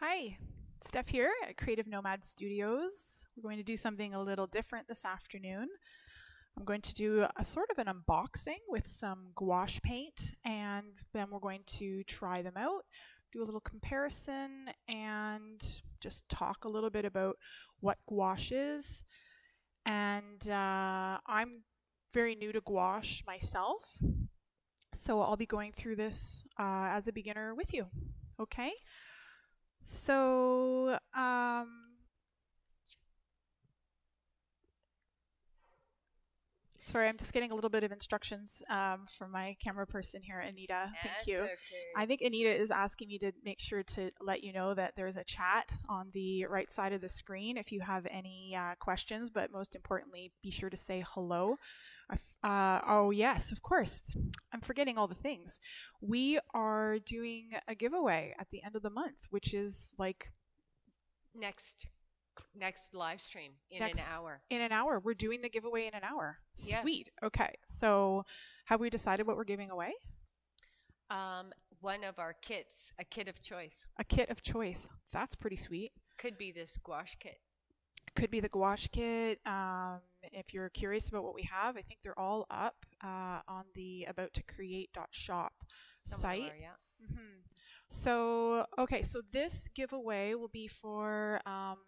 Hi, Steph here at Creative Nomad Studios. We're going to do something a little different this afternoon. I'm going to do a sort of an unboxing with some gouache paint and then we're going to try them out, do a little comparison and just talk a little bit about what gouache is. And uh, I'm very new to gouache myself, so I'll be going through this uh, as a beginner with you. Okay? So, um, sorry, I'm just getting a little bit of instructions um, from my camera person here, Anita. Thank you. okay. I think Anita is asking me to make sure to let you know that there's a chat on the right side of the screen if you have any uh, questions, but most importantly, be sure to say hello. Uh, oh, yes, of course. I'm forgetting all the things. We are doing a giveaway at the end of the month, which is like next next live stream in Next- an hour. in an hour. We're doing the giveaway in an hour. Yeah. Sweet. Okay. So, have we decided what we're giving away? Um, one of our kits, a kit of choice, A kit of choice. That's pretty sweet. could be this gouache kit. Could be the gouache kit. Um, if you're curious about what we have, I think they're all up uh, on the about to create.shop Some of them site. are, yeah. hmm So, okay, so this giveaway will be for um,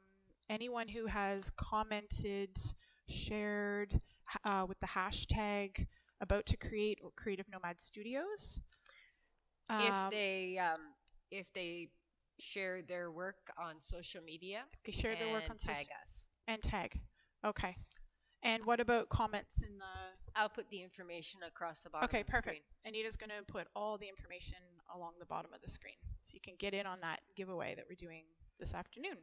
anyone who has commented, shared uh, with the hashtag about to create or Creative Nomad Studios. Um, if they um, if they share their work on social media, they share their work on social tag us. and tag. Okay. And what about comments in the I'll put the information across the bottom. Okay, of the perfect. screen. Anita's going to put all the information along the bottom of the screen so you can get in on that giveaway that we're doing this afternoon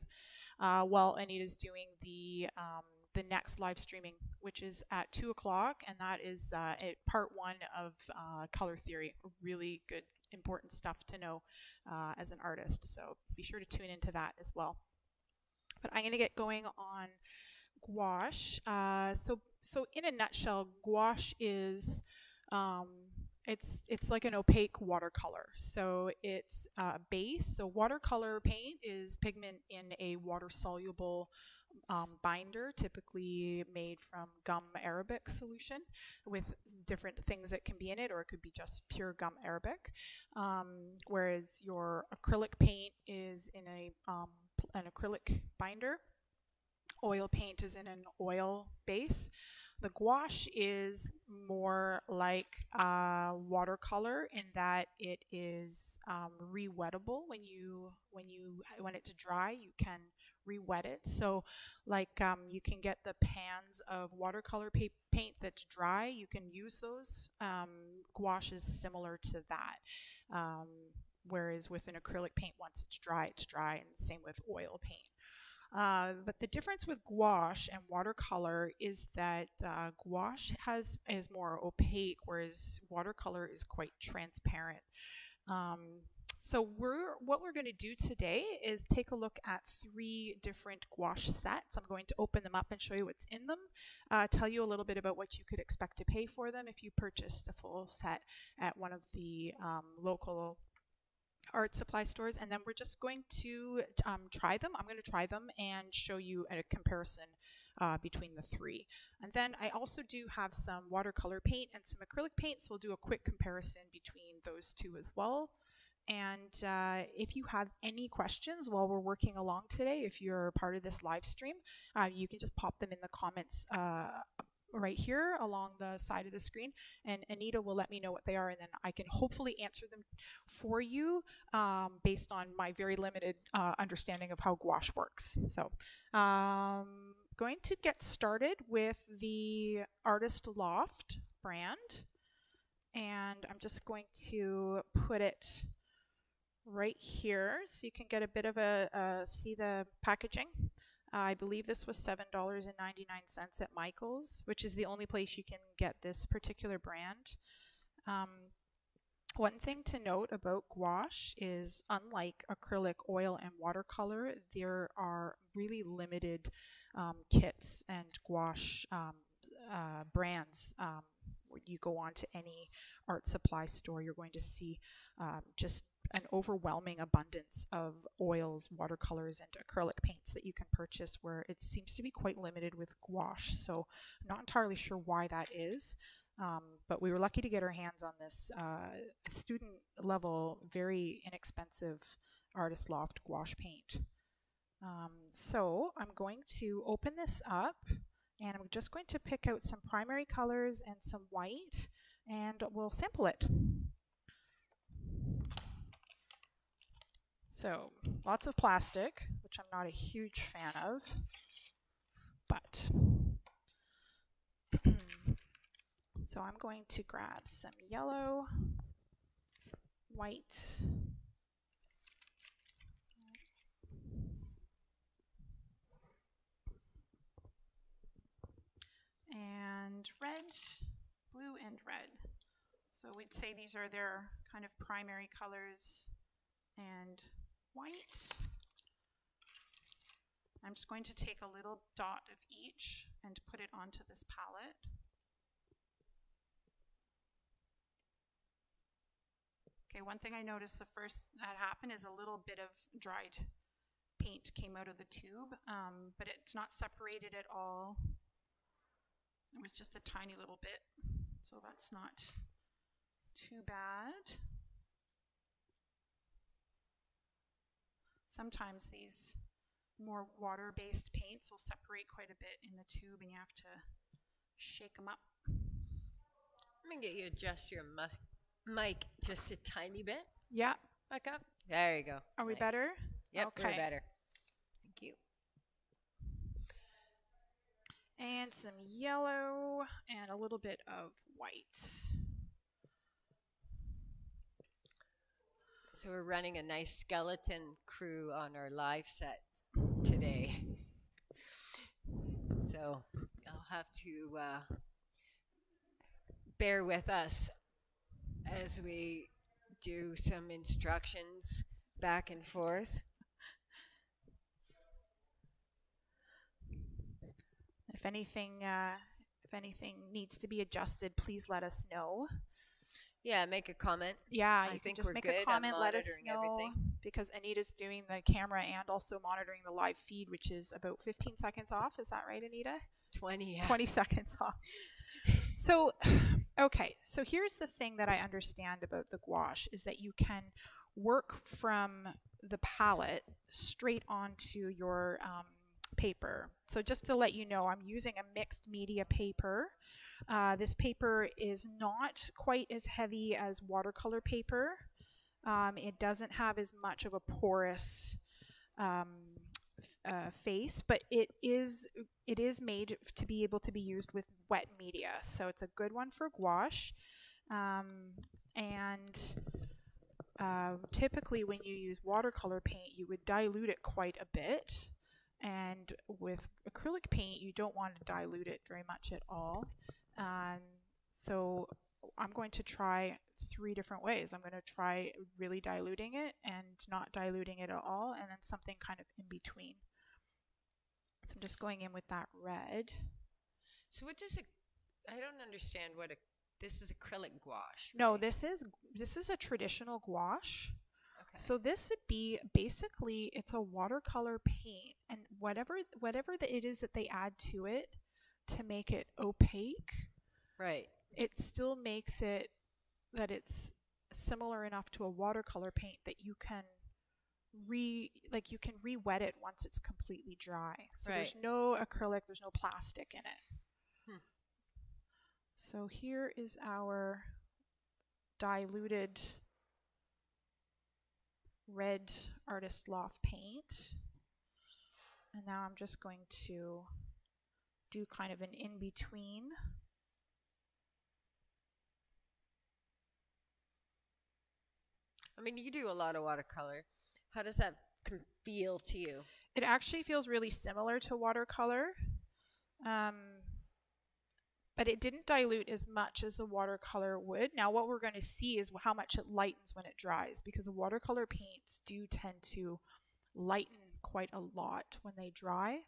uh, while Anita's doing the um, the next live streaming, which is at two o'clock, and that is uh, part one of uh, color theory. Really good, important stuff to know uh, as an artist. So be sure to tune into that as well. But I'm going to get going on gouache. Uh, so so in a nutshell, gouache is um, it's it's like an opaque watercolor. So it's uh, base. So watercolor paint is pigment in a water soluble um, binder, typically made from gum arabic solution, with different things that can be in it, or it could be just pure gum arabic. Um, whereas your acrylic paint is in a um, an acrylic binder. Oil paint is in an oil base. The gouache is more like uh, watercolor in that it is um, re-wettable when you when you when it's dry you can re-wet it. So like um, you can get the pans of watercolor pa- paint that's dry. You can use those. Um, gouache is similar to that. Um, whereas with an acrylic paint, once it's dry, it's dry, and same with oil paint. Uh, but the difference with gouache and watercolor is that uh, gouache has is more opaque, whereas watercolor is quite transparent. Um, so we're what we're going to do today is take a look at three different gouache sets. I'm going to open them up and show you what's in them. Uh, tell you a little bit about what you could expect to pay for them if you purchased a full set at one of the um, local art supply stores and then we're just going to um, try them. I'm going to try them and show you a comparison uh, between the three. And then i also do have some watercolor paint and some acrylic paint so we'll do a quick comparison between those two as well. And uh, if you have any questions while we're working along today if you're part of this live stream uh, you can just pop them in the comments uh, right here along the side of the screen and Anita will let me know what they are and then I can hopefully answer them for you um, based on my very limited uh, understanding of how gouache works. So, um, going to get started with the Artist Loft brand, and I'm just going to put it right here so you can get a bit of a see the packaging. I believe this was $7.99 at Michael's, which is the only place you can get this particular brand. Um, one thing to note about gouache is unlike acrylic, oil, and watercolor, there are really limited um, kits and gouache um, uh, brands. Um, you go on to any art supply store, you're going to see um, just an overwhelming abundance of oils, watercolors, and acrylic paints that you can purchase where it seems to be quite limited with gouache. So, not entirely sure why that is. Um, but we were lucky to get our hands on this uh, student level, very inexpensive Artist Loft gouache paint. Um, so I'm going to open this up and I'm just going to pick out some primary colors and some white and we'll sample it. So lots of plastic, which I'm not a huge fan of, but so I'm going to grab some yellow, white, and red, blue and red. So we'd say these are their kind of primary colors and white. I'm just going to take a little dot of each and put it onto this palette. Okay, one thing I noticed the first that happened is a little bit of dried paint came out of the tube, um, but it's not separated at all. It was just a tiny little bit, so that's not too bad. Sometimes these more water-based paints will separate quite a bit in the tube and you have to shake them up. I'm gonna get you adjust your mus- mic just a tiny bit. Yeah. Back up. There you go. Are we Nice. better? Yep, okay. we're Okay. better. Thank you. And some yellow and a little bit of white. So we're running a nice skeleton crew on our live set today. So I'll have to uh, bear with us as we do some instructions back and forth. If anything, uh, if anything needs to be adjusted, please let us know. Yeah, make a comment. Yeah, I you can think just we're make good. a comment. Let us know everything. because Anita's doing the camera and also monitoring the live feed, which is about 15 seconds off. Is that right, Anita? 20. Yeah. 20 seconds off. So, okay, so here's the thing that I understand about the gouache is that you can work from the palette straight onto your um, paper. So, just to let you know, I'm using a mixed media paper. Uh, this paper is not quite as heavy as watercolor paper. Um, it doesn't have as much of a porous um, uh, face, but it is it is made to be able to be used with wet media. So it's a good one for gouache. Um, and uh, typically, when you use watercolor paint, you would dilute it quite a bit. And with acrylic paint, you don't want to dilute it very much at all. And so I'm going to try three different ways. I'm going to try really diluting it and not diluting it at all, and then something kind of in between. So I'm just going in with that red. So what does it? I don't understand what a. This is acrylic gouache. No, this is this is a traditional gouache. Okay. So this would be basically it's a watercolor paint, and whatever whatever that it is that they add to it to make it opaque, right. it still makes it that it's similar enough to a watercolor paint that you can re like you can re-wet it once it's completely dry. So there's no acrylic, there's no plastic in it. Hmm. So here is our diluted red artist loft paint. And now I'm just going to do kind of an in between. I mean, you do a lot of watercolor. How does that feel to you? It actually feels really similar to watercolor, um, but it didn't dilute as much as the watercolor would. Now, what we're going to see is how much it lightens when it dries, because the watercolor paints do tend to lighten quite a lot when they dry,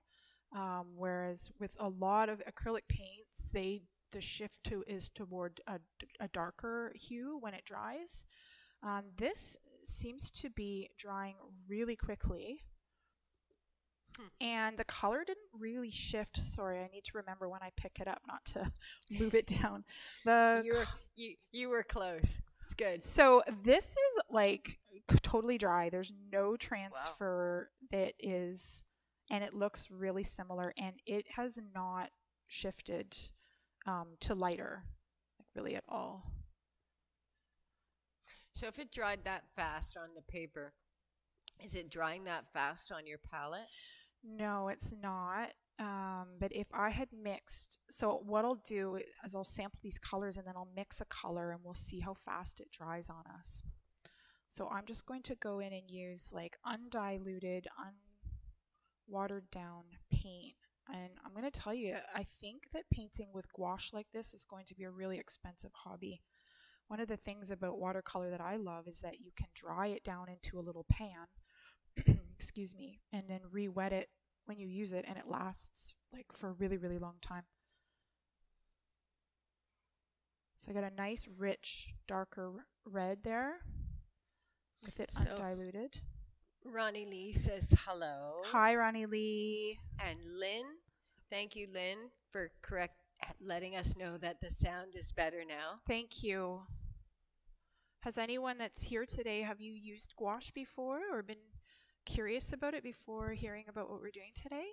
um, whereas with a lot of acrylic paints, they the shift to is toward a, a darker hue when it dries. Um, this seems to be drying really quickly. Hmm. And the color didn't really shift. Sorry, I need to remember when I pick it up not to move it down. The you were you, you were close. It's good. so this is like totally dry. There's no transfer that is, and it looks really similar, and it has not shifted um, to lighter, like really at all. So if it dried that fast on the paper, is it drying that fast on your palette? No, it's not. Um, but if I had mixed, so what I'll do is I'll sample these colors and then I'll mix a color and we'll see how fast it dries on us. So I'm just going to go in and use like undiluted, unwatered down paint. And I'm going to tell you, I think that painting with gouache like this is going to be a really expensive hobby. One of the things about watercolor that I love is that you can dry it down into a little pan, excuse me, and then re-wet it when you use it and it lasts like for a really really long time so i got a nice rich darker red there with it So- undiluted Ronnie Lee says hello. hi ronnie lee And Lynn, thank you, Lynn, for correct letting us know that the sound is better now. thank you has anyone that's here today have you used gouache before or been curious about it before hearing about what we're doing today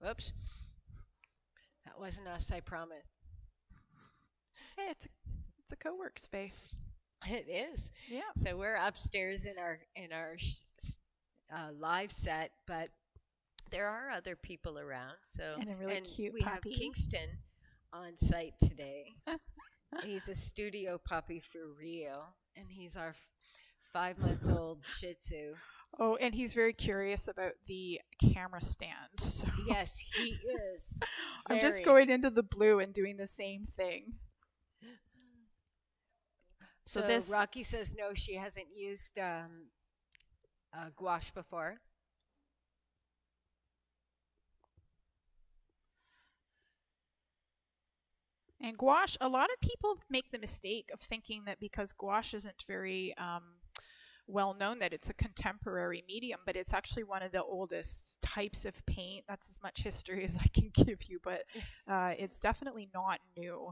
Whoops. That wasn't us, I promise. hey it's a, it's a co-work space It is. yeah So we're upstairs in our in our sh- uh, live set, but there are other people around. So And a really cute we puppy. have Kingston on site today. he's a studio puppy for real, and he's our f- five month old Shih Tzu. oh and he's very curious about the camera stand so Yes, he is. I'm just going into the blue and doing the same thing. So, So this- Rocky says no, she hasn't used um, uh, gouache before. And gouache, a lot of people make the mistake of thinking that because gouache isn't very um, well known, that it's a contemporary medium, but it's actually one of the oldest types of paint. That's as much history as I can give you, but uh, it's definitely not new.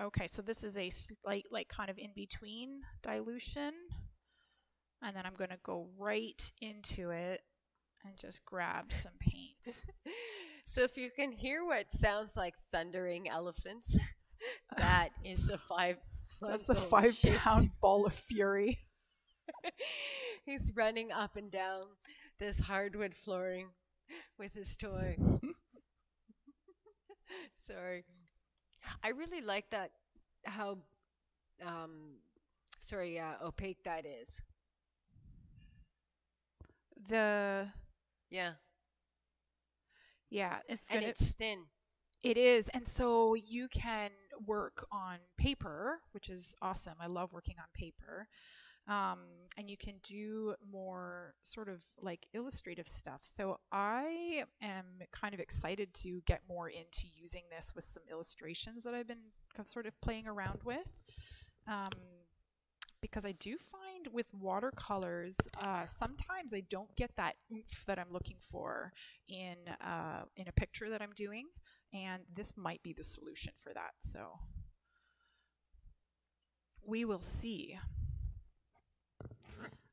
Okay, so this is a slight, like, kind of in between dilution. And then I'm going to go right into it and just grab some paint. So if you can hear what sounds like thundering elephants, that is the five. That's the oh, five pound ball of fury. He's running up and down this hardwood flooring with his toy. sorry. I really like that how um sorry, uh, opaque that is. The Yeah. yeah, it's And it's thin. it is, and so you can work on paper, which is awesome. I love working on paper. Um, and you can do more sort of like illustrative stuff. So I am kind of excited to get more into using this with some illustrations that I've been sort of playing around with. Um, because I do find with watercolors, uh, sometimes I don't get that oomph that I'm looking for in uh, in a picture that I'm doing, and this might be the solution for that. So we will see.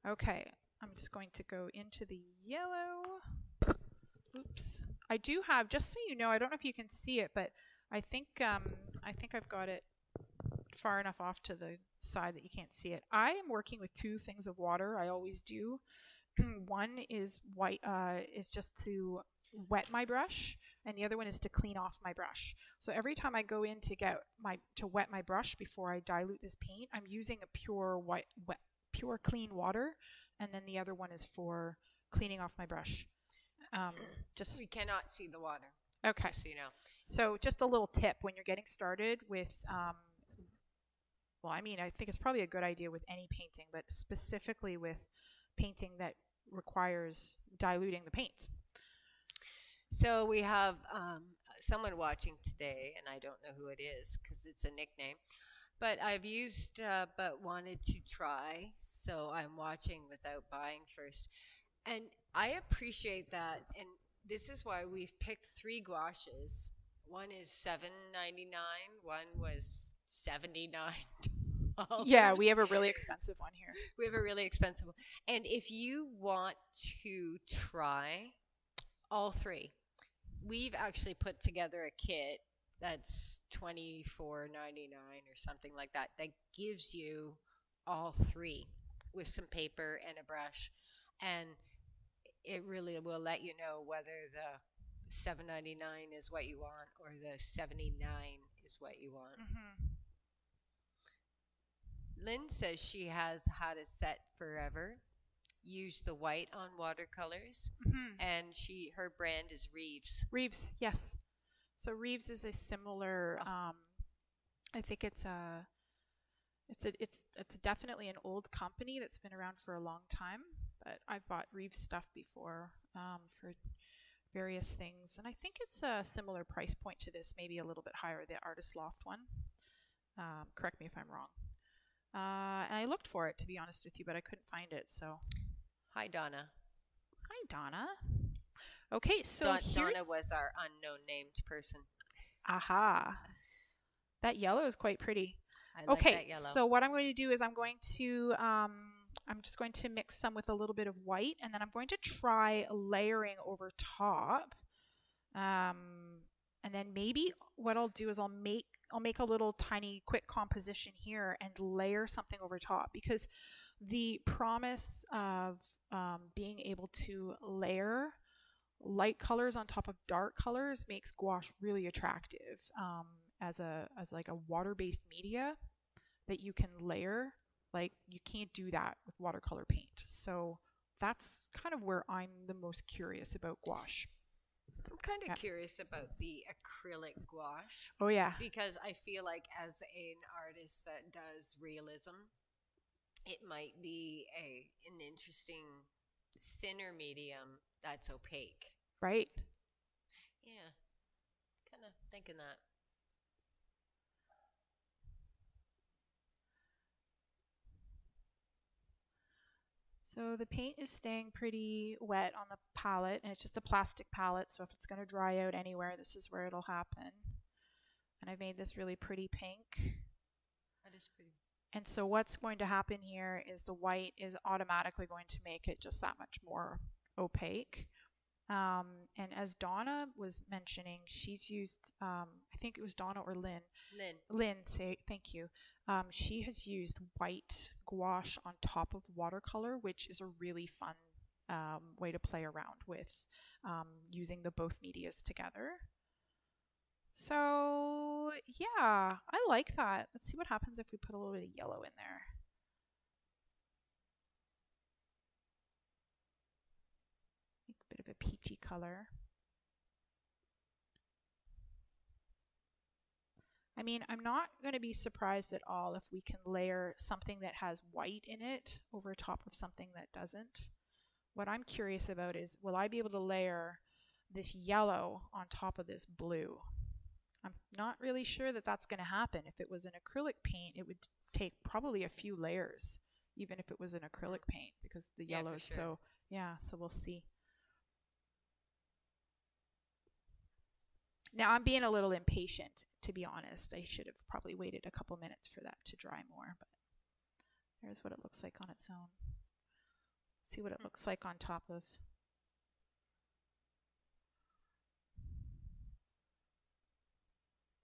Okay, I'm just going to go into the yellow. Oops. I do have, just so you know, I don't know if you can see it, but I think um, I think I've got it far enough off to the side that you can't see it. I am working with two things of water. I always do. one is white uh, is just to wet my brush, and the other one is to clean off my brush. So every time I go in to get my to wet my brush before I dilute this paint, I'm using a pure white wet, pure clean water, and then the other one is for cleaning off my brush. Um, just We cannot see the water, okay. so you know. So, just a little tip when you're getting started with, um, well, I mean, I think it's probably a good idea with any painting, but specifically with painting that requires diluting the paints. So we have um, someone watching today, and I don't know who it is because it's a nickname. But I've used, uh, but wanted to try, so I'm watching without buying first. And I appreciate that, and this is why we've picked three gouaches. One is seven ninety nine. One was $79. Yeah, we have a really expensive one here. we have a really expensive one. And if you want to try all three, we've actually put together a kit that's twenty four ninety nine or something like that that gives you all three with some paper and a brush and it really will let you know whether the 799 is what you want or the 79 is what you want. Mm-hmm. Lynn says she has had a set forever. Use the white on watercolors, Mm-hmm. and she her brand is Reeves. Reeves, yes. So Reeves is a similar. Um, I think it's a. It's a it's it's definitely an old company that's been around for a long time. But I've bought Reeves stuff before um, for various things, and I think it's a similar price point to this, maybe a little bit higher. The Artist Loft one. Um, correct me if I'm wrong. Uh, and I looked for it to be honest with you, but I couldn't find it. So Hi, Donna. hi, Donna. Okay, so Don- Donna was our unknown named person. aha. That yellow is quite pretty. I like okay, that yellow. so what I'm going to do is I'm going to um, I'm just going to mix some with a little bit of white, and then I'm going to try layering over top. Um, and then maybe what I'll do is I'll make I'll make a little tiny quick composition here and layer something over top because the promise of um, being able to layer light colors on top of dark colors makes gouache really attractive um, as a as like a water-based media that you can layer. Like you can't do that with watercolor paint. So that's kind of where i'm the most curious about gouache. I'm kind of Yeah. curious about the acrylic gouache. Oh yeah. Because I feel like as an artist that does realism, it might be a an interesting thinner medium that's opaque. right Yeah, kind of thinking that. So the paint is staying pretty wet on the palette, and it's just a plastic palette, so if it's going to dry out anywhere, this is where it'll happen. And I've made this really pretty pink. That is pretty. And so what's going to happen here is the white is automatically going to make it just that much more opaque. Um, and as Donna was mentioning, she's used, um, I think it was Donna or Lynn, Lynn, Lynn, say thank you. Um, she has used white gouache on top of watercolor, which is a really fun um, way to play around with um, using the both medias together. So yeah, I like that. Let's see what happens if we put a little bit of yellow in there. Make a bit of a peachy color. I mean, I'm not going to be surprised at all if we can layer something that has white in it over top of something that doesn't. What I'm curious about is will I be able to layer this yellow on top of this blue? I'm not really sure that that's going to happen. If it was an acrylic paint, it would take probably a few layers, even if it was an acrylic paint, because the Yeah, yellow is sure. so, yeah, so we'll see. Now I'm being a little impatient, to be honest. I should have probably waited a couple minutes for that to dry more, but there's what it looks like on its own. See what it hmm. looks like on top of.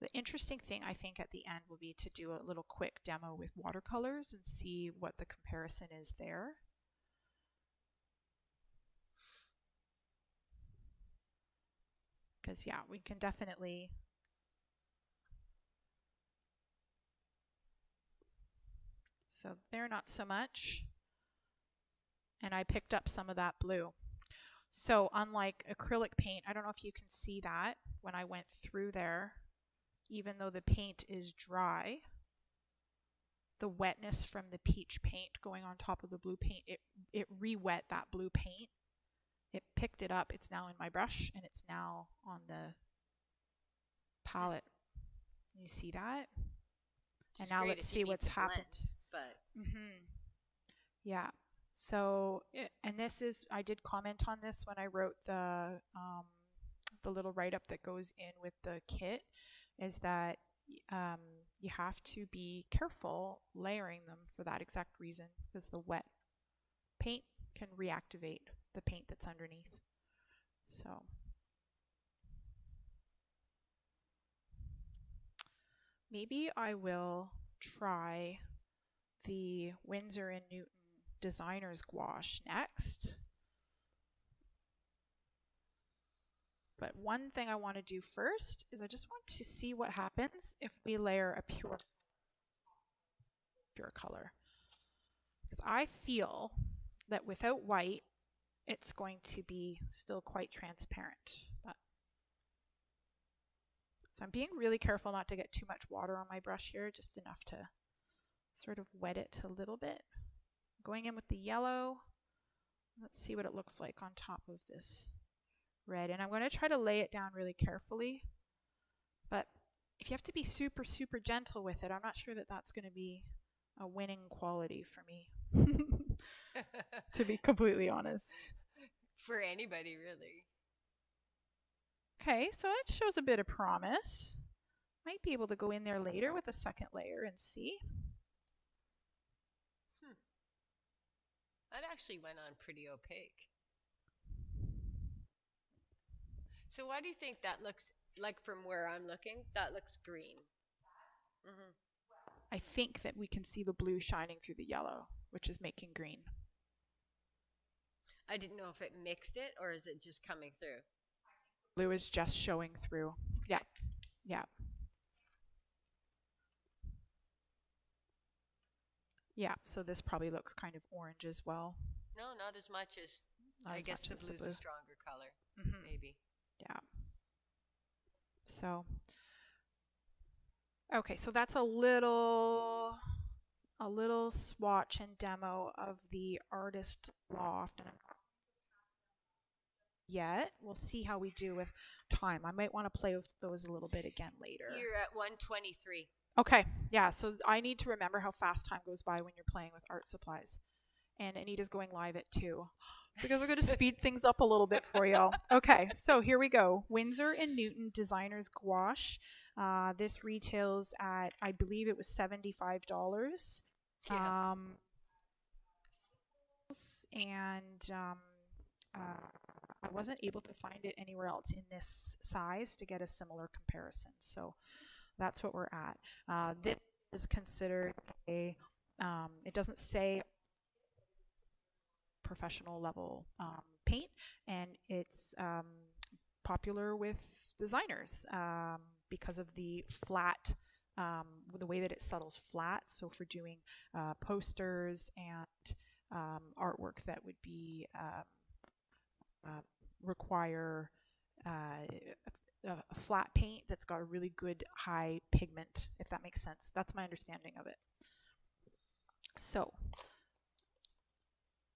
The interesting thing I think at the end will be to do a little quick demo with watercolors and see what the comparison is there. Because, yeah, we can definitely. So they're not so much. And I picked up some of that blue. So, unlike acrylic paint, I don't know if you can see that when I went through there, even though the paint is dry, the wetness from the peach paint going on top of the blue paint, it, it re wet that blue paint it picked it up. It's now in my brush and it's now on the palette. You see that? Which and now let's see what's to blend, happened. But Mm-hmm. Yeah. So, i- and this is, I did comment on this when I wrote the um, the little write up that goes in with the kit, is that um, you have to be careful layering them for that exact reason, because the wet paint can reactivate the paint that's underneath. So. Maybe I will try the Winsor Newton Designer's Gouache next. But one thing I want to do first is I just want to see what happens if we layer a pure pure color. Because I feel that without white, it's going to be still quite transparent. But so I'm being really careful not to get too much water on my brush here, just enough to sort of wet it a little bit. Going in with the yellow. Let's see what it looks like on top of this red. And I'm going to try to lay it down really carefully. But if you have to be super, super gentle with it, I'm not sure that that's going to be a winning quality for me, to be completely honest. For anybody really. Okay, so that shows a bit of promise. Might be able to go in there later with a second layer and see. That actually went on pretty opaque. So why do you think that looks like from where I'm looking? That looks green. hmm I think that we can see the blue shining through the yellow, which is making green. I didn't know if it mixed it or is it just coming through. Blue is just showing through. Yeah. Yeah. Yeah, so this probably looks kind of orange as well. No, not as much as Not I as guess the blue's blue. a stronger color, Mhm. maybe. Yeah. So, okay, so that's a little, a little swatch and demo of the artist loft. And I'm yet, we'll see how we do with time. I might want to play with those a little bit again later. You're at 123. Okay, yeah, so I need to remember how fast time goes by when you're playing with art supplies. And Anita's going live at 2. because we're going to speed things up a little bit for y'all. Okay, so here we go. Winsor and Newton Designers Gouache. Uh, this retails at, I believe it was $75. Yeah. Um, and um, uh, I wasn't able to find it anywhere else in this size to get a similar comparison. So that's what we're at. Uh, this is considered a, um, it doesn't say professional level um, paint, and it's um, popular with designers um, because of the flat, um, the way that it settles flat. So for doing uh, posters and um, artwork that would be uh, require uh, a, a flat paint that's got a really good high pigment, if that makes sense. That's my understanding of it. So,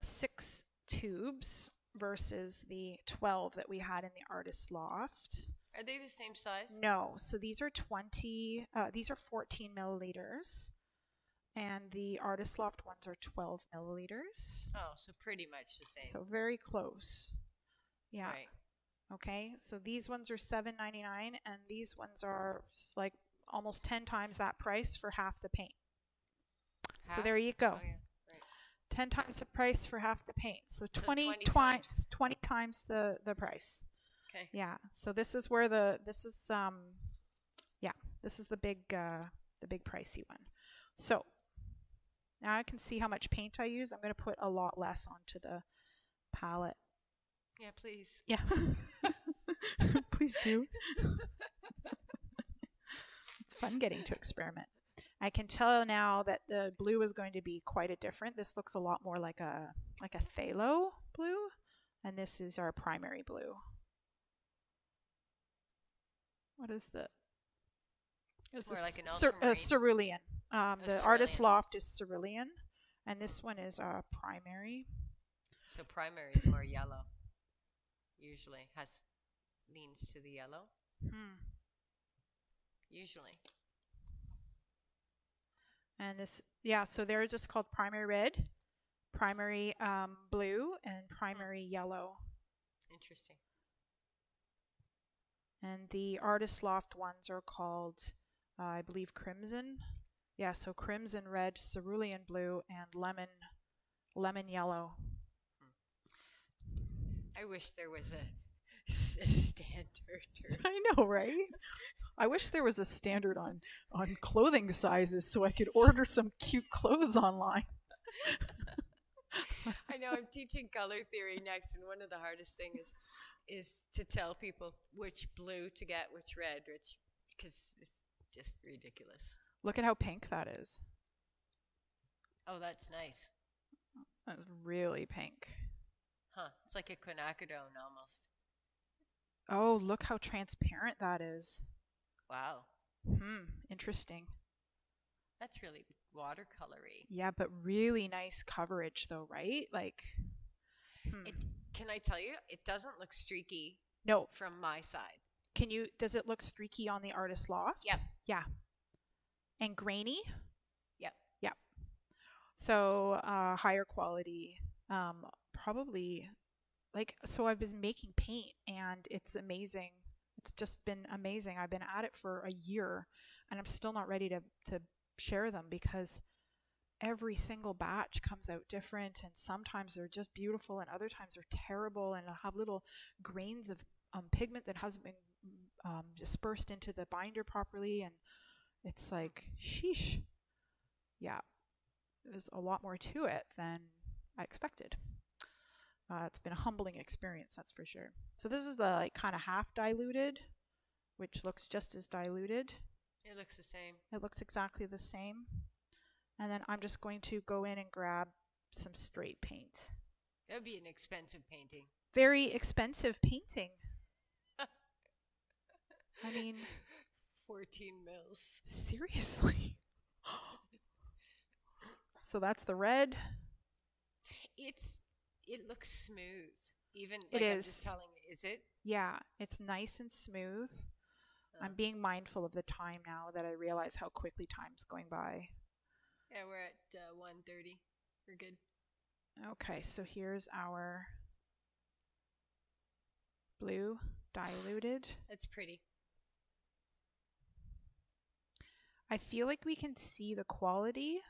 six tubes versus the 12 that we had in the artist loft. Are they the same size? No, so these are 20, uh, these are 14 milliliters, and the artist loft ones are 12 milliliters. Oh, so pretty much the same. So very close. Yeah. Right. Okay, so these ones are seven ninety nine, and these ones are s- like almost ten times that price for half the paint. So there you go. Right. ten times the price for half the paint. So 20, 20 times times. twenty times the the price. Okay. Yeah. So this is where the this is um, yeah, this is the big uh the big pricey one. So now I can see how much paint I use. I'm going to put a lot less onto the palette. Yeah, please. Yeah. Please do. it's fun getting to experiment. I can tell now that the blue is going to be quite a different. This looks a lot more like a like a phthalo blue, and this is our primary blue. What is the? It's more like an cer- uh, ultramarine. cerulean. Um, the artist loft is cerulean, and this one is uh, primary. So primary is more yellow. Usually has leans to the yellow. Hmm. Usually. And this, yeah, so they're just called primary red, primary um, blue, and primary yellow. Interesting. And the artist loft ones are called, uh, I believe, crimson. Yeah, so crimson red, cerulean blue, and lemon, lemon yellow. I wish there was a standard. or- I know, right? I wish there was a standard on on clothing sizes so I could order some cute clothes online. I know I'm teaching color theory next, and one of the hardest things is is to tell people which blue to get, which red, which because it's just ridiculous. Look at how pink that is. Oh, that's nice, That's really pink. Huh? It's like a quinacridone almost. Oh, look how transparent that is. Wow, Hmm, interesting. that's really watercolory. Yeah, but really nice coverage though, right? Like hmm. It, can I tell you, it doesn't look streaky No, from my side. can you does it look streaky on the artist loft? Yep. Yeah. And grainy? Yep. Yep. So, uh higher quality um probably like so I've been making paint and it's amazing. It's just been amazing. I've been at it for a year and I'm still not ready to to share them because every single batch comes out different and sometimes they're just beautiful and other times they're terrible and they'll have little grains of um, pigment that hasn't been um, dispersed into the binder properly and it's like sheesh yeah there's a lot more to it than i expected uh, it's been a humbling experience that's for sure so this is the like kind of half diluted which looks just as diluted It looks the same. it looks exactly the same. And then I'm just going to go in and grab some straight paint. That would be an expensive painting. Very expensive painting. I mean, 14 mils. seriously. so that's the red. It's it looks smooth. Even It like I'm is. just telling you, is it? Yeah, it's nice and smooth. Uh, I'm being mindful of the time now that I realize how quickly time's going by. yeah, we're at uh, 1:30. We're good. Okay, so here's our blue diluted. That's pretty. I feel like we can see the quality.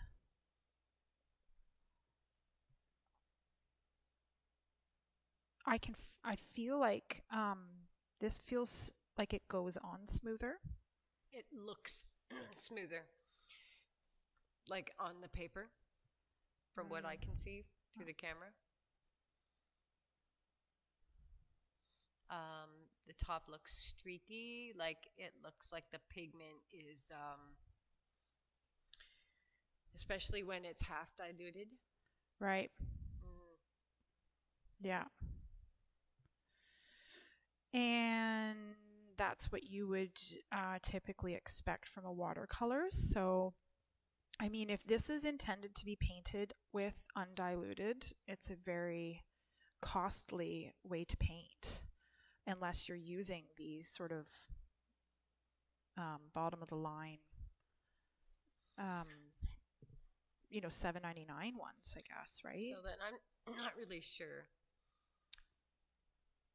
I can f- I feel like um this feels like it goes on smoother. It looks smoother, like on the paper, from what I Mm. can see through the camera. Um, the top looks streaky, like it looks like the pigment is, um, especially when it's half diluted. Right. Mm, Yeah. And that's what you would uh, typically expect from a watercolor. So, I mean, if this is intended to be painted with undiluted, it's a very costly way to paint unless you're using these sort of um, bottom of the line, um, you know, seven ninety nine ones, I guess, right? So then I'm not really sure.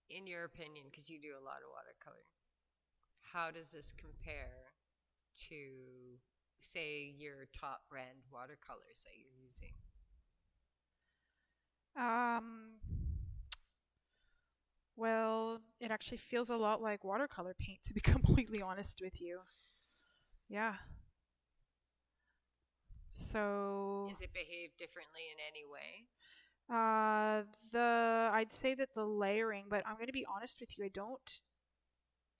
In your opinion, because you do a lot of watercolor, how does this compare to, say, your top brand watercolors that you're using? Um, well, it actually feels a lot like watercolor paint, to be completely honest with you. Yeah. So, Does it behave differently in any way? Uh, the I'd say that the layering, but I'm going to be honest with you, I don't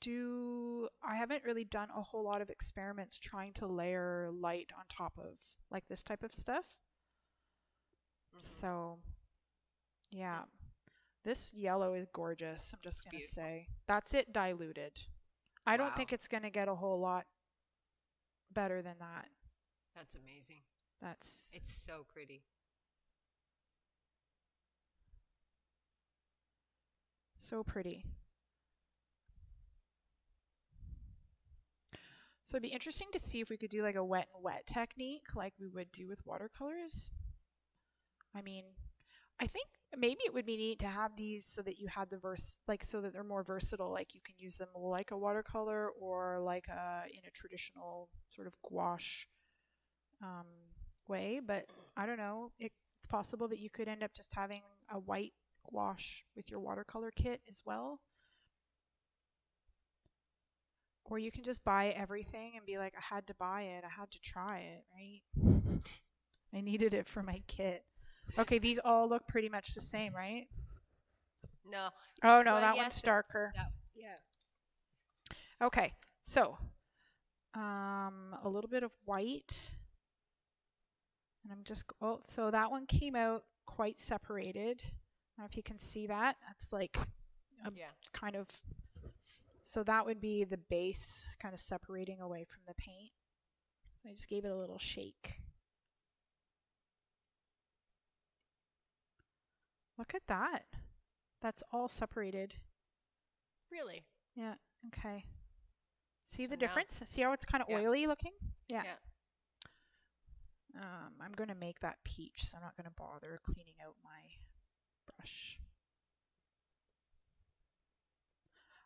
do I haven't really done a whole lot of experiments trying to layer light on top of like this type of stuff. Mhm. So, yeah. This yellow is gorgeous. I'm just going to say. That's it diluted. I don't think it's going to get a whole lot better than that. That's amazing. That's It's so pretty. So pretty. So it'd be interesting to see if we could do like a wet and wet technique like we would do with watercolors. I mean, I think maybe it would be neat to have these so that you had the verse like so that they're more versatile like you can use them like a watercolor or like a in a traditional sort of gouache um, way but i don't know it, it's possible that you could end up just having a white gouache with your watercolor kit as well or you can just buy everything and be like i had to buy it i had to try it right i needed it for my kit Okay, these all look pretty much the same, right? No. Oh no, Well, that yes, one's darker. That, yeah. Okay, so um, a little bit of white, and I'm just oh, so that one came out quite separated. I don't know if you can see that. That's like a Yeah. kind of so that would be the base kind of separating away from the paint. So I just gave it a little shake. Look at that. That's all separated. Really? Yeah, okay. See So the difference? See how it's kind of Yeah. oily looking? Yeah. Yeah. Um, I'm going to make that peach, so I'm not going to bother cleaning out my brush.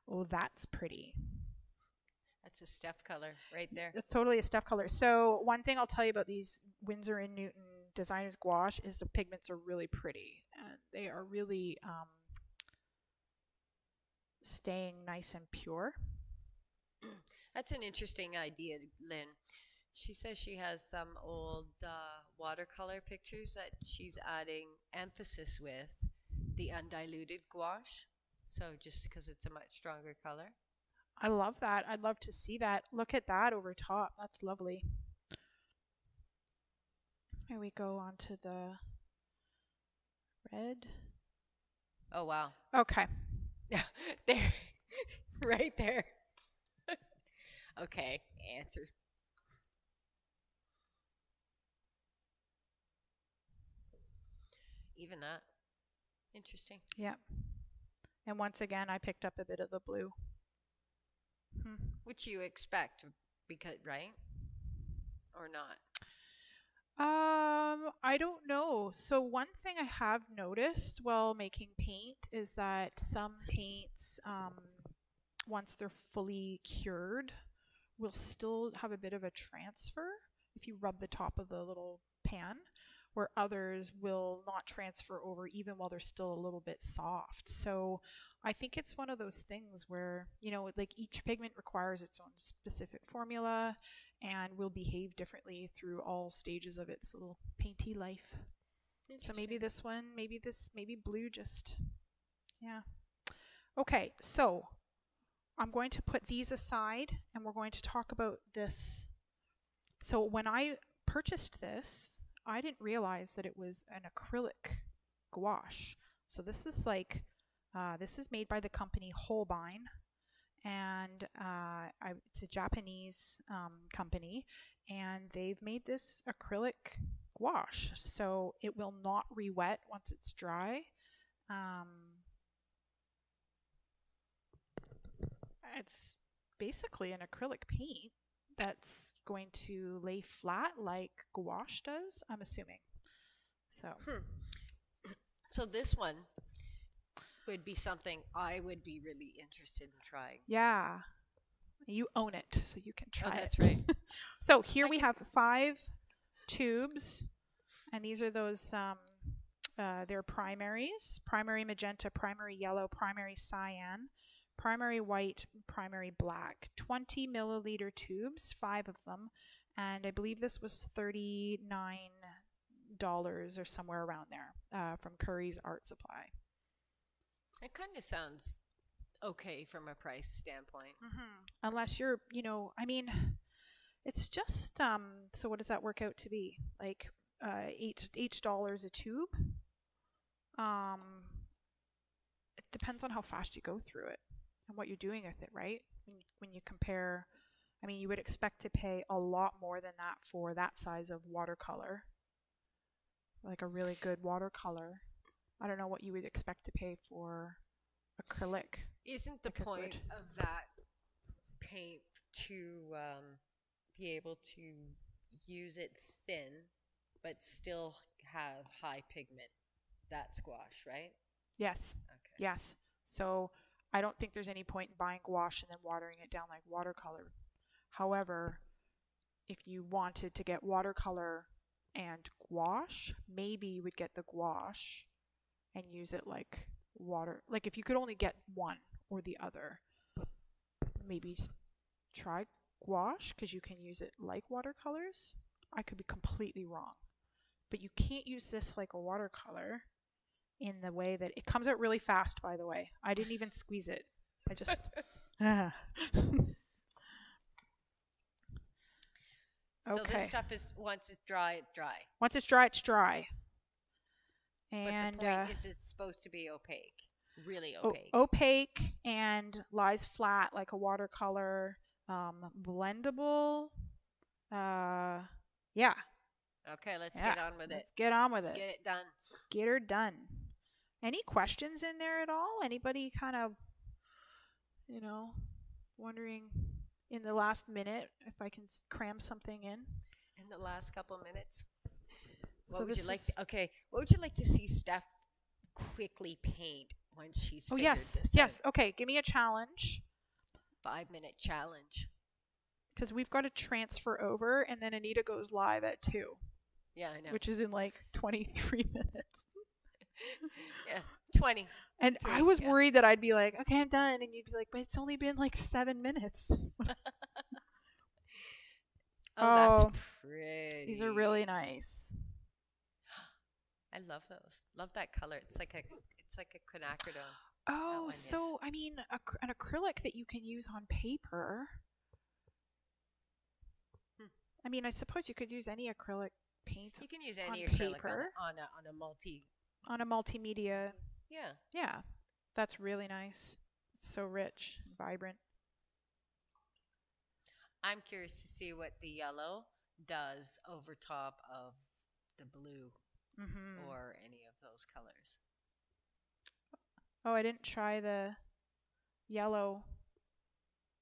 Oh, that's pretty. That's a Steph color right there. It's totally a Steph color. So one thing I'll tell you about these Winsor and Newton designers gouache is the pigments are really pretty and they are really um, staying nice and pure. That's an interesting idea, Lynn. She says she has some old uh, watercolor pictures that she's adding emphasis with the undiluted gouache. So just because it's a much stronger color. I love that. I'd love to see that. Look at that over top. That's lovely. Here we go on to the red. Oh wow, Okay. there, right there. okay, answer. Even that, interesting. Yep. And once again, I picked up a bit of the blue. Hmm. Which you expect, because right, or not? Um, I don't know. So one thing I have noticed while making paint is that some paints, um, once they're fully cured, will still have a bit of a transfer if you rub the top of the little pan, where others will not transfer over even while they're still a little bit soft. So I think it's one of those things where, you know, like each pigment requires its own specific formula and will behave differently through all stages of its little painty life. So maybe this one, maybe this, maybe blue just, yeah. Okay, so I'm going to put these aside and we're going to talk about this. So when I purchased this, I didn't realize that it was an acrylic gouache. So this is like, uh, this is made by the company Holbein and uh, I, it's a Japanese um, company, and they've made this acrylic gouache, so it will not re-wet once it's dry. Um, it's basically an acrylic paint that's going to lay flat like gouache does. I'm assuming. So So this one would be something I would be really interested in trying. yeah, you own it, so you can try oh, it. that's right. So here I we have five tubes, and these are those. Um, uh, they're primaries: primary magenta, primary yellow, primary cyan, primary white, primary black. Twenty milliliter tubes, five of them, and I believe this was thirty nine dollars or somewhere around there uh, from Curry's Art Supply. It kind of sounds okay from a price standpoint. Mm-hmm. Unless you're, you know, I mean, it's just um. So what does that work out to be? Like uh, eight eight dollars a tube. Um, it depends on how fast you go through it and what you're doing with it, right? When you, when you compare, I mean, you would expect to pay a lot more than that for that size of watercolor, like a really good watercolor. I don't know what you would expect to pay for acrylic. Isn't the Like a point of that paint to um, be able to use it thin, but still have high pigment. That squash, right? Yes. Okay. Yes. So I don't think there's any point in buying gouache and then watering it down like watercolor. However, if you wanted to get watercolor and gouache, maybe you would get the gouache and use it like water. Like if you could only get one or the other, maybe try gouache because you can use it like watercolors. I could be completely wrong. But you can't use this like a watercolor in the way that it comes out really fast by the way. I didn't even squeeze it. I just Ah. So okay. this stuff is once it's dry, it's dry. Once it's dry, it's dry. But And the point uh, is, it's supposed to be opaque, really o- opaque. opaque and lies flat like a watercolor. Um, blendable. Uh, yeah. okay, let's yeah. get on with it. Let's get on with Let's it. get it done. Get her done. Any questions in there at all? Anybody kind of, you know, wondering in the last minute if I can cram something in? In the last couple minutes, what So would you like? To, okay, what would you like to see Steph quickly paint once she's Oh yes, yes. out? Okay, give me a challenge Five minute challenge. because we've got to transfer over, and then Anita goes live at two, Yeah, I know. which is in like twenty three minutes. yeah, twenty. And I was yeah. worried that I'd be like, okay, I'm done, and you'd be like, but it's only been like seven minutes. Oh, Oh, that's pretty. These are really nice. I love those. Love that color. It's like a. It's like a quinacridone. Oh, is- so I mean, ac- an acrylic that you can use on paper. Hmm. I mean, I suppose you could use any acrylic paint You can use On any acrylic on paper. a, on a on a multi. On a multimedia. Yeah. Yeah, that's really nice. It's so rich and vibrant. I'm curious to see what the yellow does over top of the blue hmm or any of those colors. Oh, I didn't try the yellow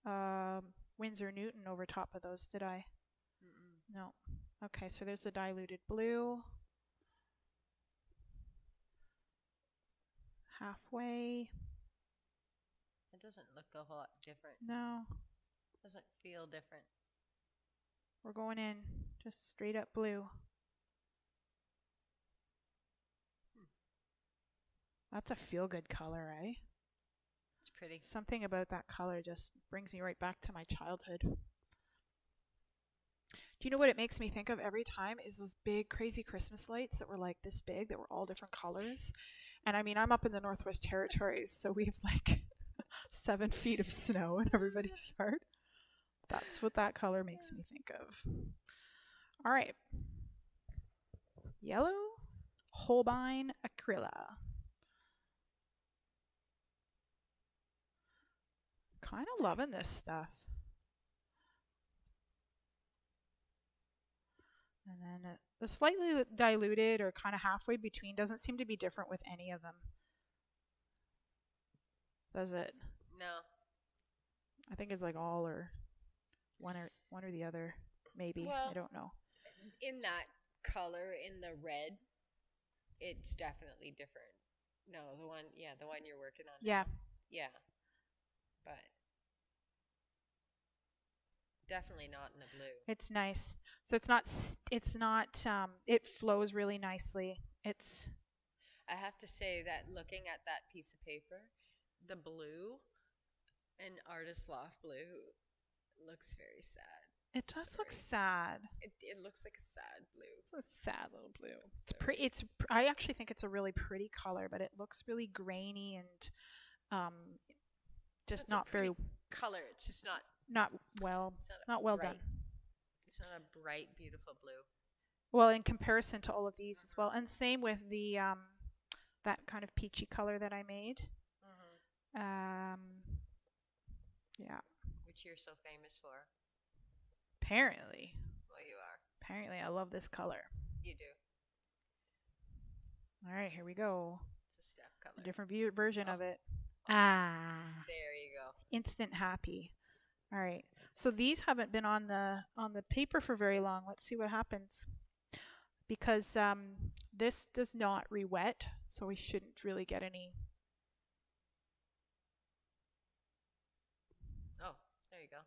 um, Winsor Newton over top of those, did I? Mm-mm. No. Okay, so there's the diluted blue. Halfway. It doesn't look a whole lot different. No, Doesn't feel different. we're going in just straight up blue. That's a feel good color, eh? It's pretty. Something about that color just brings me right back to my childhood. Do you know what it makes me think of every time is those big crazy Christmas lights that were like this big that were all different colors. And I mean, I'm up in the Northwest Territories, so we have like seven feet of snow in everybody's yard. That's what that color makes me think of. All right. Yellow Holbein Acryla. Kind of loving this stuff. And then the slightly diluted or kind of halfway between doesn't seem to be different with any of them. Does it? No. I think it's like all or one or one or the other. Maybe I don't know. In that color, in the red, it's definitely different. No, the one, yeah, the one you're working on. Yeah, Yeah. But definitely not in the blue. it's nice. So it's not. It's not. Um, it flows really nicely. It's I have to say that looking at that piece of paper, the blue and Artist Loft blue looks very sad. it does look sad. It, it looks like a sad blue. It's a sad little blue. It's So pretty. It's. pr- I actually think it's a really pretty color, but it looks really grainy and, um, just a not very color. It's just not. Not well not, not well bright, done. It's not a bright, beautiful blue. Well, in comparison to all of these as well, and same with the um, that kind of peachy color that I made. Mm-hmm. Um, yeah, Which you're so famous for. apparently, Well, you are. apparently, I love this color. You do. All right, here we go. It's a step A different view version Oh. of it. Ah, There you go. instant happy. All right, So these haven't been on the on the paper for very long. Let's see what happens. Because um, this does not re-wet, so we shouldn't really get any. Oh, there you go.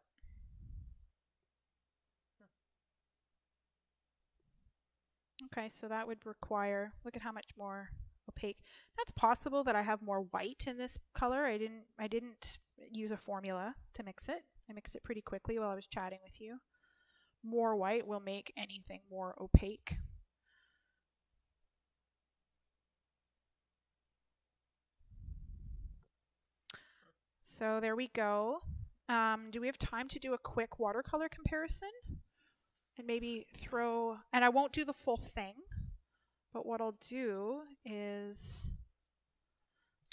Okay, so that would require. Look at how much more opaque. That's possible that I have more white in this color. I didn't. I didn't use a formula to mix it. I mixed it pretty quickly while I was chatting with you. More white will make anything more opaque. So there we go. Um, do we have time to do a quick watercolor comparison? And maybe throw, and I won't do the full thing, but what I'll do is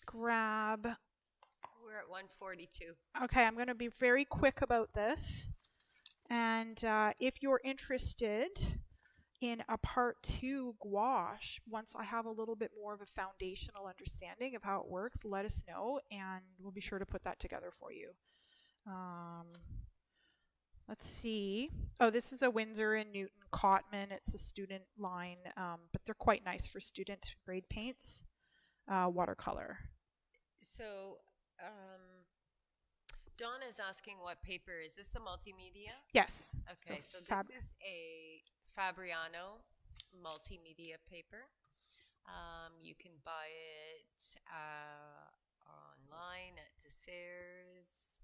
grab We're at 142. Okay, I'm going to be very quick about this. And uh, if you're interested in a part two gouache, once I have a little bit more of a foundational understanding of how it works, let us know and we'll be sure to put that together for you. Um, let's see. Oh, this is a Winsor and Newton Cotman. It's a student line, um, but they're quite nice for student grade paints. Uh, watercolor. So, um, Dawn is asking what paper is this? A multimedia? Yes. Okay, so, fab- this is a Fabriano multimedia paper. Um, you can buy it uh, online at deserres.ca.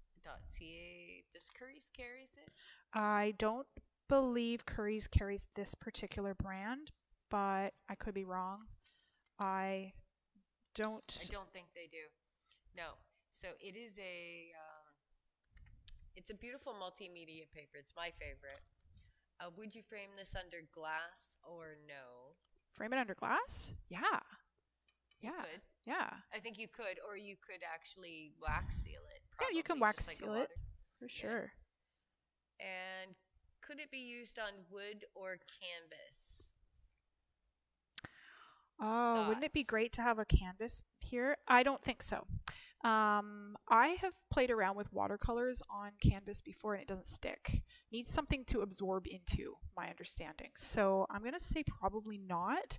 Does Curry's carries it? I don't believe Curry's carries this particular brand, but I could be wrong. I don't. I don't think they do. No. So it is a. Um, it's a beautiful multimedia paper. It's my favorite. Uh, would you frame this under glass or no? frame it under glass? Yeah. You Yeah. could. Yeah, I think you could, or you could actually wax seal it. Yeah, you can wax like seal it. for sure. And could it be used on wood or canvas? Oh, wouldn't it be great to have a canvas here? I don't think so. Um, I have played around with watercolors on canvas before and it doesn't stick. Needs something to absorb into, my understanding. So I'm going to say probably not.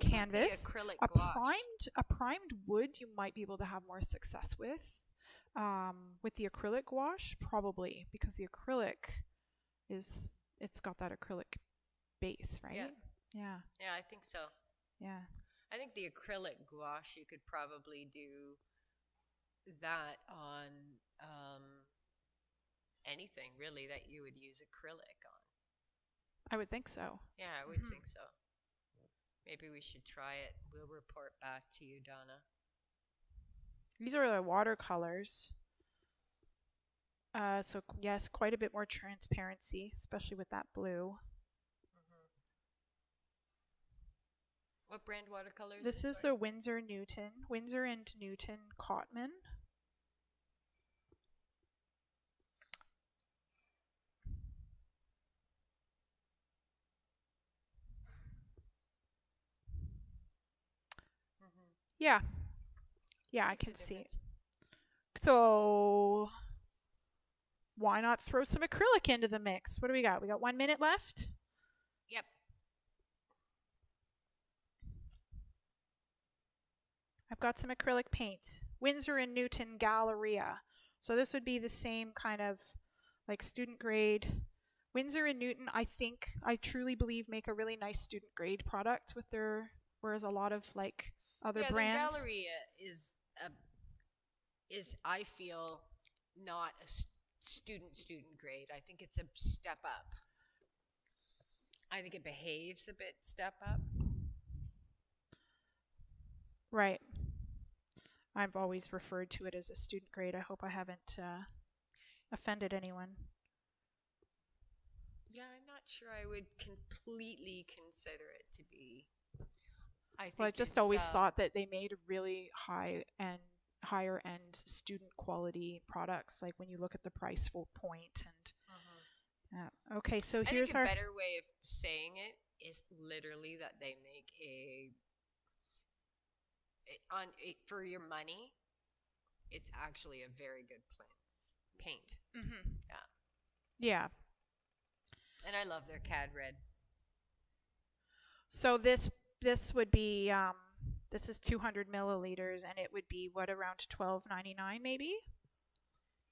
Canvas, acrylic a gouache? primed a primed wood you might be able to have more success with um, with the acrylic gouache probably because the acrylic is it's got that acrylic base right Yeah. yeah Yeah, I think so. yeah I think the acrylic gouache, you could probably do that on um, anything really that you would use acrylic on. i would think so Yeah, I would Mhm. think so. Maybe we should try it. We'll report back to you, Donna. these are the watercolors uh, so yes quite a bit more transparency especially with that blue hmm What brand watercolors? this is the winsor newton winsor and newton cotman hmm yeah yeah i can see it So why not throw some acrylic into the mix? What do we got? We got one minute left. Yep. I've got some acrylic paint. Winsor and Newton Galleria. So this would be the same kind of like student grade. Winsor and Newton, I think, I truly believe make a really nice student grade product with their, whereas a lot of like other yeah, brands. the Galleria is a, is I feel not a student student grade. I think it's a step up. I think it behaves a bit step up. Right. I've always referred to it as a student grade. I hope I haven't uh, offended anyone. Yeah, I'm not sure I would completely consider it to be. I think Well, I just always uh, thought that they made really high and higher end student quality products. Like when you look at the price full point and mhm. yeah. Okay, so I here's think a our better way of saying it is literally that they make a it, on it, for your money. It's actually a very good plant, paint. Mhm. Yeah. Yeah. And I love their CAD red. So this this would be um, this is 200 milliliters, and it would be what around 12.99 maybe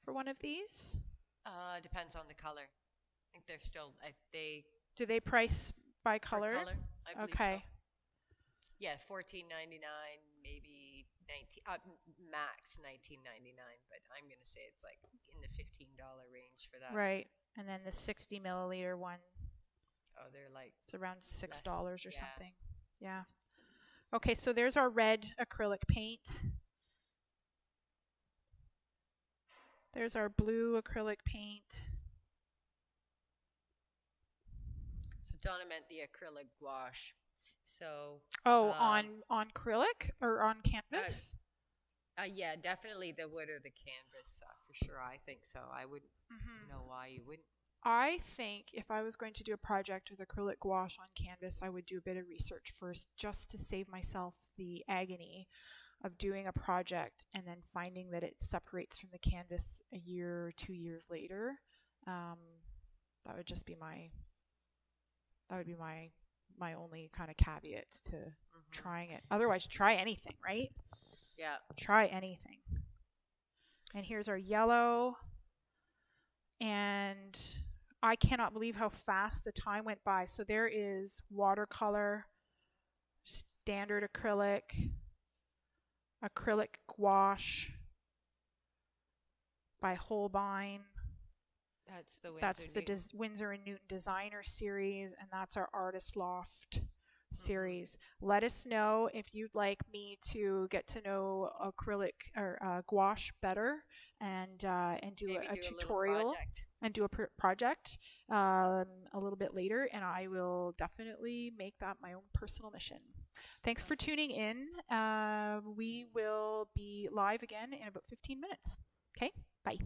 for one of these. Uh, depends on the color. I think they're still I, they Do they price by color? color. I believe Okay. So. Yeah, fourteen ninety nine, maybe nineteen, uh, m- max nineteen ninety nine. But I'm gonna say it's like in the fifteen dollar range for that. Right. And then the 60 milliliter one Oh, they're like It's around six dollars or yeah. something. Yeah. Okay, so there's our red acrylic paint. There's our blue acrylic paint. so. Donna meant the acrylic gouache. So Oh, Um, on on acrylic or on canvas? uh, yeah, definitely the wood or the canvas uh, for sure. I think so. I wouldn't Mhm. know why you wouldn't. I think if I was going to do a project with acrylic gouache on canvas, I would do a bit of research first just to save myself the agony of doing a project and then finding that it separates from the canvas a year or two years later. Um, that would just be my that would be my my only kind of caveat to Mhm. trying it. Otherwise, try anything, right? Yeah. try anything. And here's our yellow. And I cannot believe how fast the time went by. So there is watercolor, standard acrylic, acrylic gouache by Holbein. That's the Winsor That's the Newton. Winsor and Newton Designer Series, and that's our Artist Loft series. Let us know if you'd like me to get to know acrylic or uh, gouache better, and uh, and do a, a do a tutorial project. And do a pr- project um, a little bit later, and I will definitely make that my own personal mission. Thanks for tuning in. Uh, we will be live again in about 15 minutes. Okay, bye.